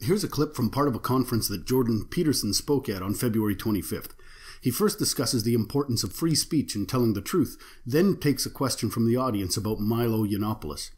Here's a clip from part of a conference that Jordan Peterson spoke at on February 25th. He first discusses the importance of free speech and telling the truth, then takes a question from the audience about Milo Yiannopoulos.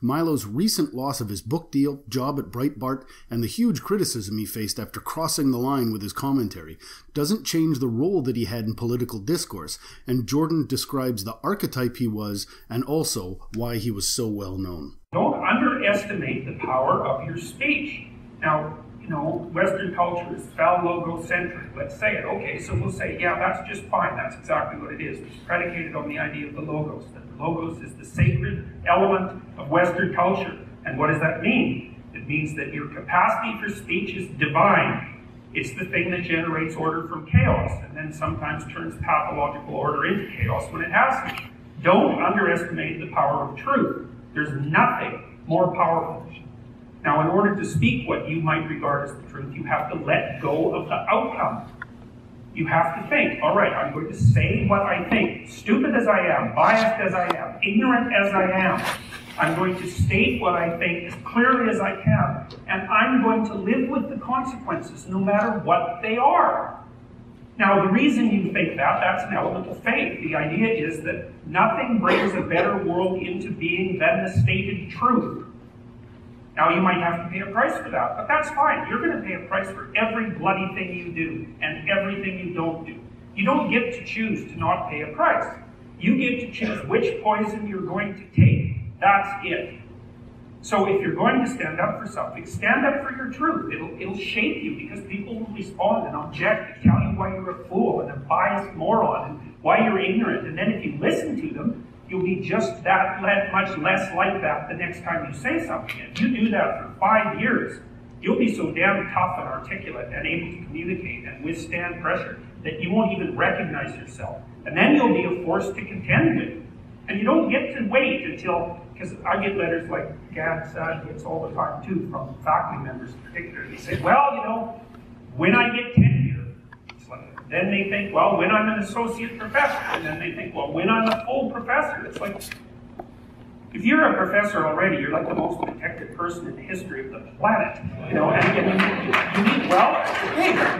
Milo's recent loss of his book deal, job at Breitbart, and the huge criticism he faced after crossing the line with his commentary doesn't change the role that he had in political discourse, and Jordan describes the archetype he was and also why he was so well known. Don't underestimate the power of your speech. Now, you know, Western culture is phallogocentric. Let's say it. Okay, so we'll say, yeah, that's just fine. That's exactly what it is. It's predicated on the idea of the logos. That the logos is the sacred element of Western culture. And what does that mean? It means that your capacity for speech is divine. It's the thing that generates order from chaos and then sometimes turns pathological order into chaos when it has to. Don't underestimate the power of truth. There's nothing more powerful now, in order to speak what you might regard as the truth, you have to let go of the outcome. You have to think, all right, I'm going to say what I think, stupid as I am, biased as I am, ignorant as I am. I'm going to state what I think as clearly as I can, and I'm going to live with the consequences no matter what they are. Now, the reason you think that, that's an element of faith. The idea is that nothing brings a better world into being than the stated truth. Now, you might have to pay a price for that, but that's fine. You're going to pay a price for every bloody thing you do and everything you don't do. You don't get to choose to not pay a price. You get to choose which poison you're going to take. That's it. So if you're going to stand up for something, stand up for your truth. It'll, it'll shape you because people will respond and object and tell you why you're a fool and a biased moron and why you're ignorant. And then if you listen to them, you'll be just that much less like that the next time you say something. If you do that for five years, you'll be so damn tough and articulate and able to communicate and withstand pressure that you won't even recognize yourself. And then you'll be a force to contend with. And you don't get to wait until, because I get letters like Gad Saad gets all the time too from faculty members in particular. They say, well, you know, when I get tenure, then they think, well, when I'm an associate professor. And then they think, well, when I'm a full professor. It's like, if you're a professor already, you're like the most protected person in the history of the planet. You know, and, and you need, well,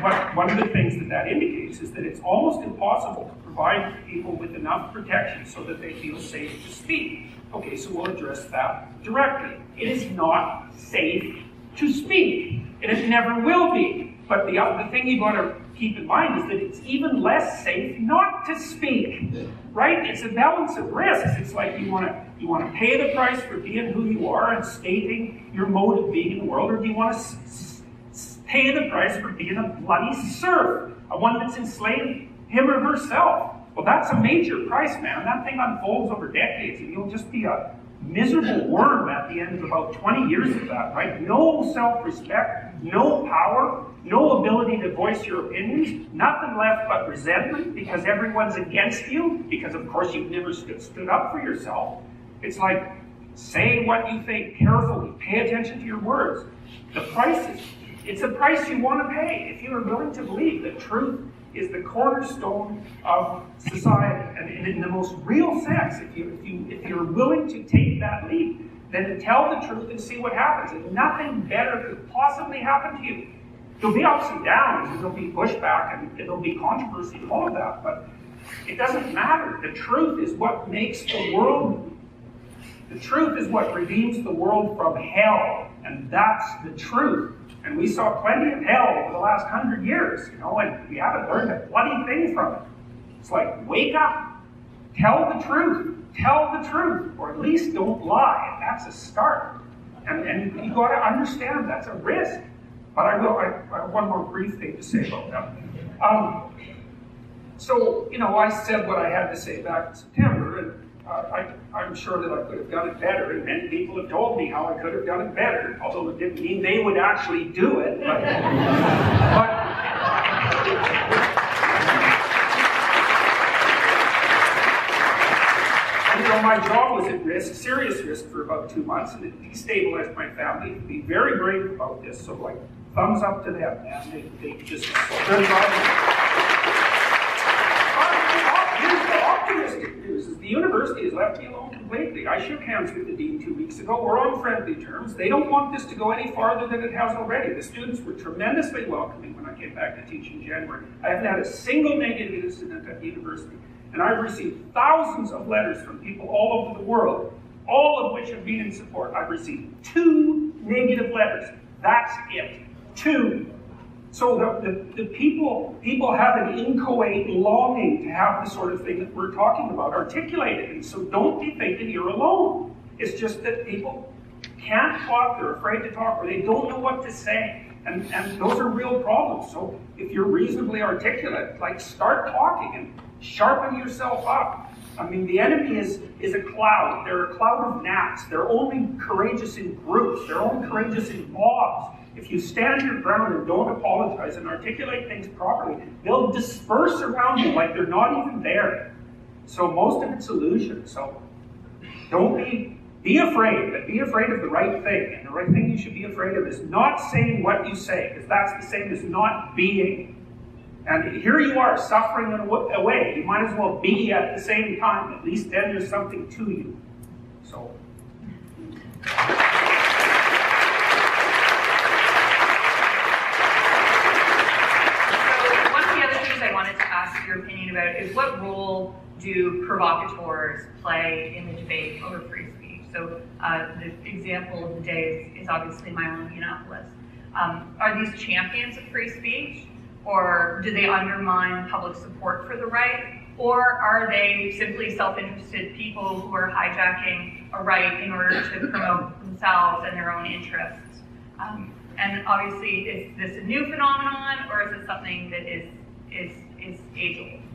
but one of the things that that indicates is that it's almost impossible to provide people with enough protection so that they feel safe to speak. Okay, so we'll address that directly. It is not safe to speak. And it never will be. But the, the thing you've got to keep in mind is that it's even less safe not to speak, right? It's a balance of risks. It's like you want to you want to pay the price for being who you are and stating your mode of being in the world, or do you want to s- s- pay the price for being a bloody serf, a one that's enslaved him or herself? Well, that's a major price, man. That thing unfolds over decades, and you'll just be a miserable worm at the end of about 20 years of that, right? No self respect, no power, no ability to voice your opinions, nothing left but resentment because everyone's against you, because of course you've never stood, up for yourself. It's like, say what you think carefully, pay attention to your words. The price is, it's a price you want to pay if you are willing to believe that truth is the cornerstone of society. And in the most real sense, if, you, if, you, if you're willing to take that leap, then tell the truth and see what happens. And nothing better could possibly happen to you. There'll be ups and downs, there'll be pushback, and there'll be controversy and all of that, but it doesn't matter. The truth is what makes the world. The truth is what redeems the world from hell, and that's the truth. And we saw plenty of hell over the last hundred years, you know, and we haven't learned a bloody thing from it. It's like, wake up, tell the truth, tell the truth, or at least don't lie. That's a start. And, and you got to understand that's a risk. But I will, I, I have one more brief thing to say about that. Um, so, you know, I said what I had to say back in September, and I, am sure that I could have done it better, and many people have told me how I could have done it better, although it didn't mean they would actually do it. But, but you know, my job was at risk, serious risk, for about two months, and it destabilized my family. To be very brave about this, so like, thumbs up to them, man. They, they just optimistic the university university has left me alone completely. I shook hands with the dean two weeks ago. We're on friendly terms. They don't want this to go any farther than it has already. The students were tremendously welcoming when I came back to teach in January. I haven't had a single negative incident at the university. And I've received thousands of letters from people all over the world, all of which have been in support. I've received two negative letters. That's it. Two. So the, the, the, people people have an inchoate longing to have the sort of thing that we're talking about articulated. And so don't be thinking you're alone. It's just that people can't talk, they're afraid to talk, or they don't know what to say. And, and those are real problems. So if you're reasonably articulate, like start talking and sharpen yourself up. I mean, the enemy is, is a cloud. They're a cloud of gnats. They're only courageous in groups. They're only courageous in mobs. If you stand your ground and don't apologize and articulate things properly, they'll disperse around you like they're not even there. So most of it's illusion. So don't be be afraid, but be afraid of the right thing. And the right thing you should be afraid of is not saying what you say, because that's the same as not being. And here you are suffering away. You might as well be at the same time. At least then there's something to you. So. your opinion about is what role do provocateurs play in the debate over free speech? So uh, the example of the day is, is obviously Milo Yiannopoulos. Um, are these champions of free speech, or do they undermine public support for the right? Or are they simply self-interested people who are hijacking a right in order to promote themselves and their own interests? Um, and obviously, is this a new phenomenon, or is it something that is is is age old?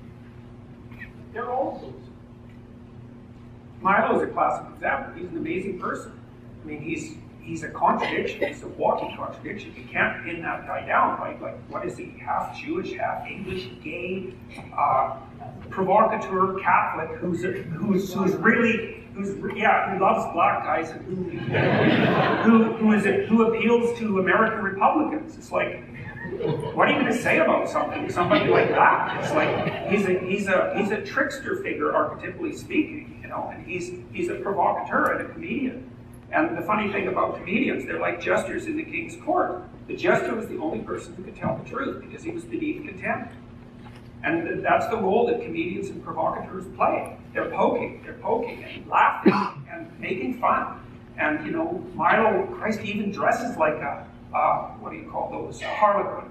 They're all Milo is a classic example. He's an amazing person. I mean, he's he's a contradiction. He's a walking contradiction. You can't pin that guy down. Right? Like, what is he? Half Jewish, half English, gay, uh, provocateur, Catholic, who's a, who's who's really who's yeah, who loves black guys and who who who is a, who appeals to American Republicans. It's like what are you going to say about something, somebody like that? It's like he's a he's a he's a trickster figure, archetypally speaking, you know, and he's he's a provocateur and a comedian. And the funny thing about comedians, they're like jesters in the king's court. The jester was the only person who could tell the truth because he was beneath contempt. And that's the role that comedians and provocateurs play. They're poking, they're poking and laughing and making fun. And you know, Milo, Christ even dresses like a uh, what do you call those? A harlequin.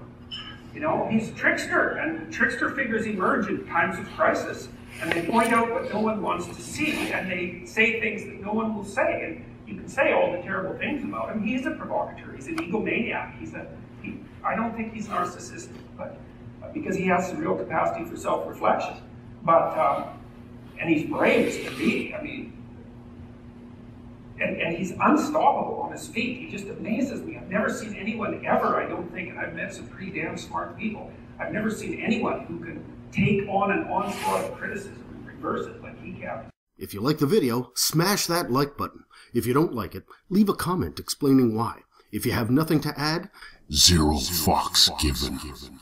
You know, he's a trickster, and trickster figures emerge in times of crisis, and they point out what no one wants to see, and they say things that no one will say. And you can say all the terrible things about him. He's a provocateur. He's an egomaniac. He's a. He, I don't think he's narcissistic, but because he has some real capacity for self-reflection. But um, and he's brave can be. I mean, and, and he's unstoppable on his feet. He just amazes me. I've never seen anyone ever, I don't think, and I've met some pretty damn smart people. I've never seen anyone who can take on an onslaught of criticism and reverse it like he can. If you like the video, smash that like button. If you don't like it, leave a comment explaining why. If you have nothing to add, zero, zero fucks, fucks given. given.